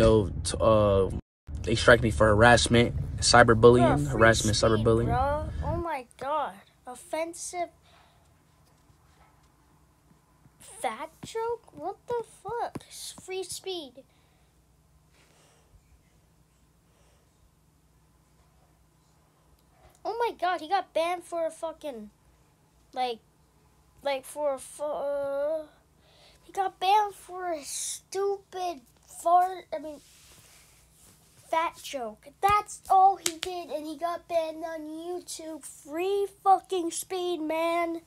know, t- uh, they strike me for harassment, cyberbullying, harassment, speed, cyberbullying. Bro. Oh my god. Offensive fat joke? What the fuck? It's free speed. Oh my god, he got banned for a fucking like like for a fu- uh, he got banned for a stupid fart I mean fat joke. That's all he did, and he got banned on YouTube. Free fucking speed, man.